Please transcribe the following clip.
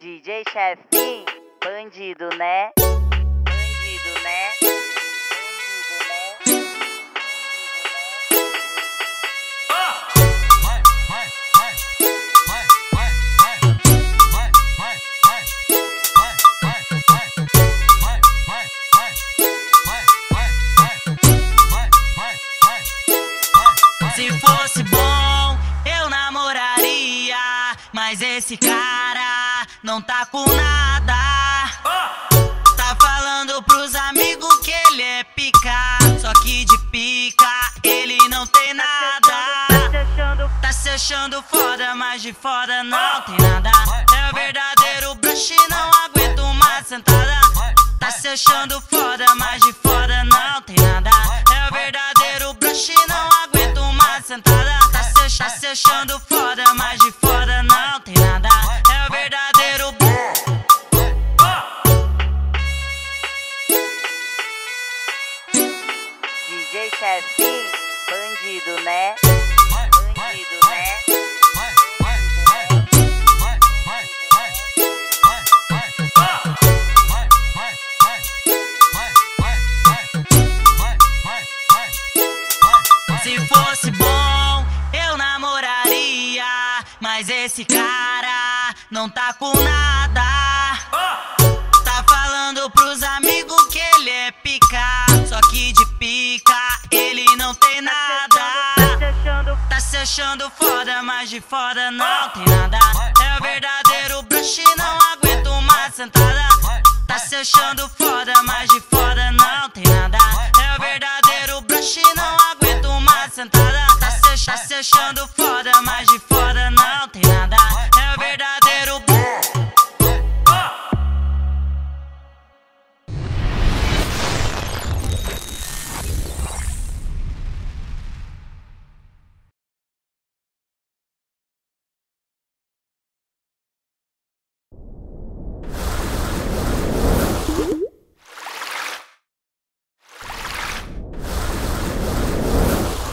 DJ Chefinho, bandido, né? Bandido, né? Bandido, né? Se fosse bom, eu namoraria. Mas esse cara não tá com nada. Tá falando pros amigos que ele é pica. Só que de pica ele não tem nada. Tá se achando Tá se achando foda, mas de foda não tem nada. É o verdadeiro bruxo, não aguento uma sentada. Tá se achando foda, mas de foda não tem nada. É o verdadeiro bruxo, não aguento uma sentada. Tá se, tá se achando foda, DJ Chefinho, bandido, né? Bandido, né? Se fosse bom, eu namoraria. Mas esse cara não tá com nada. Não tem nada. Tá se achando Tá se achando foda, mas de foda não tem nada. É o verdadeiro bruxo, não aguento uma sentada. Tá se achando foda, mas de foda não tem nada. É o verdadeiro bruxo, não aguento uma sentada. Tá se, tá se achando foda, mas